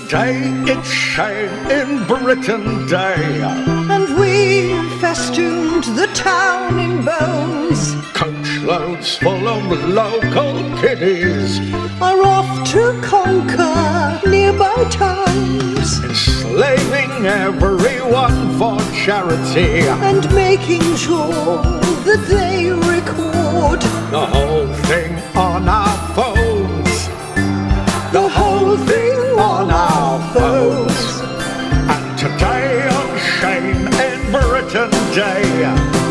today it's shame in Britain Day. And we festooned the town in bones. Coachloads full of local kiddies, Are off to conquer nearby towns. enslaving everyone for charity. And making sure that they record The whole Day.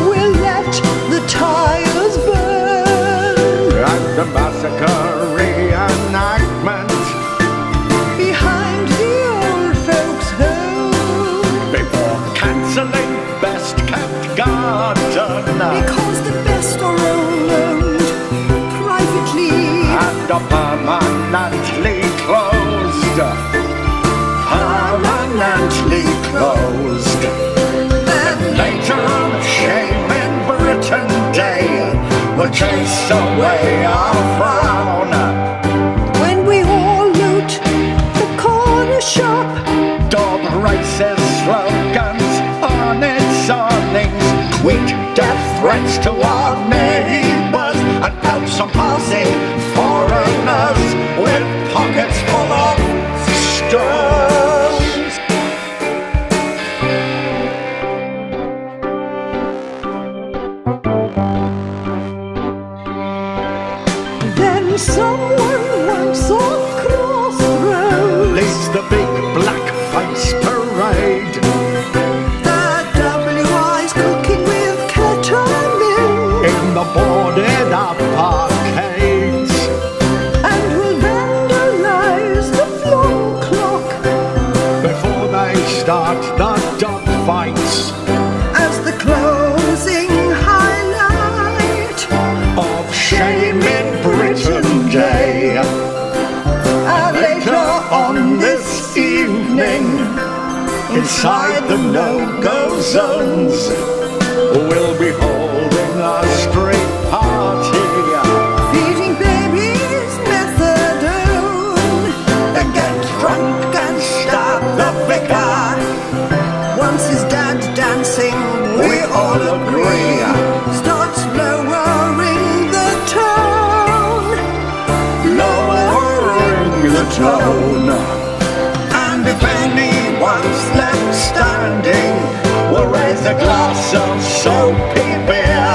We'll let the tires burn And the massacre reenactment behind the old folks' home. before cancelling Best Kept Garden Because the best are all owned privately. and are permanently chase away our frown. Someone once off crossroads. Leads the big black face parade. The WI's cooking with ketamine in the boarded up arcades. and will vandalize the clock Before they start the dog Inside the no-go zones, we'll be holding a street party. feeding babies methadone, Then get drunk and stab the vicar. once his dad dancing, We all agree. starts lowering the tone. lowering the tone. And if anyone's left standing, a glass of soapy beer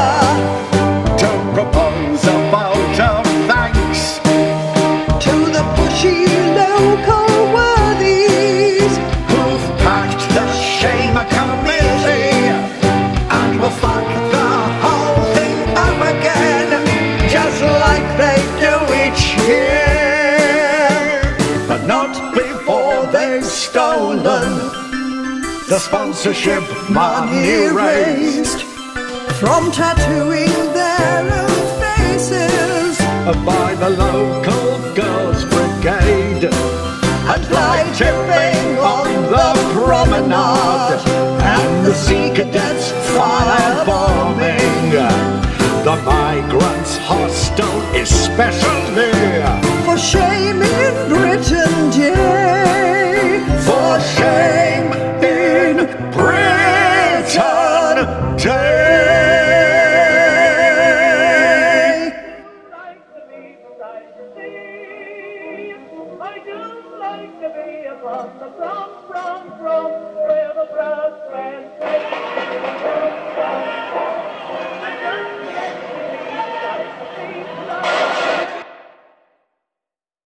to propose a vote of thanks. To the pushy local worthies, Who've packed the shame committee and will fuck the whole thing up again, just like they do each year. But not before they've stolen the sponsorship money raised. From tattooing their own faces. By the local girls' brigade. And fly tipping on the promenade. And the sea cadets firebombing the migrants hostel especially for like to be upon the from, from, from, where the brass band plays.